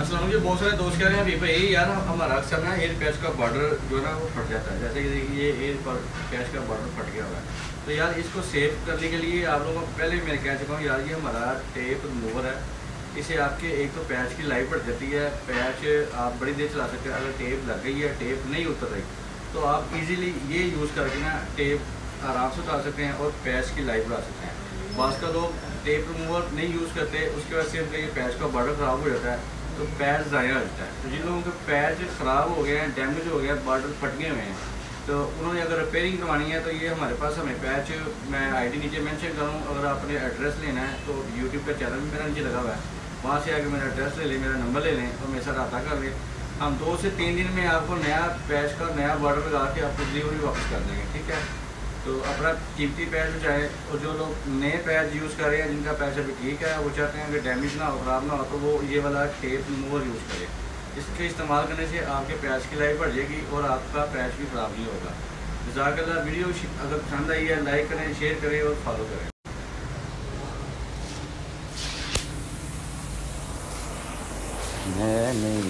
असल मुझे बहुत सारे दोस्त कह रहे हैं अभी भाई यार, हमारा अक्सर ना एयर पैच का बॉर्डर जो है ना, वो फट जाता है। जैसे कि ये एयर पैच का बॉर्डर फट गया हुआ है। तो यार, इसको सेव करने के लिए आप लोगों को पहले मैं कह चुका हूँ, यार, ये हमारा टेप रिमूवर है। इसे आपके एक तो पैच की लाइफ बढ़ जाती है। पैच आप बड़ी देर चला सकते हैं। अगर टेप लग गई है टेप नहीं उतर रही तो आप इजीली ये यूज़ करके ना टेप आराम से उतार सकते हैं और पैच की लाइफ बढ़ा सकते हैं। बास का लोग टेप रिमूवर नहीं यूज़ करते, उसके वजह से ये पैच का बॉर्डर ख़राब हो जाता है। तो पैच ज़ाया हो जाता है। तो जिन लोगों के पैच ख़राब हो गए हैं डैमेज हो गया बॉर्डर फट गए हुए हैं तो उन्होंने अगर रिपेयरिंग करवानी है तो ये हमारे पास हमें पैच मैं आईडी नीचे मेंशन करूँ अगर आपने एड्रेस लेना है तो यूट्यूब का चैनल भी मेरा नीचे लगा हुआ है। वहाँ से आके मेरा एड्रेस ले लें, मेरा नंबर ले लें, और मेरे साथ रहा कर लें। हम दो से तीन दिन में आपको नया पैच का, नया बॉर्डर लगा के आपको डिलीवरी वापस कर देंगे, ठीक है? तो अपना कीमती पैच चाहे, और जो लोग नए पैच यूज़ कर रहे हैं, जिनका पैच अभी ठीक है, वो चाहते हैं कि डैमेज ना हो, ख़राब ना हो तो वो ये वाला टेप रिमूवर यूज़ करें। इसके इस्तेमाल करने से आपके पैच की लाइफ बढ़ जाएगी और आपका पैच भी ख़राब नहीं होगा। जजाकल्ला, वीडियो अगर पसंद आई है लाइक करें शेयर करें और फॉलो करें। मैं नहीं